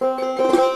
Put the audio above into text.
Música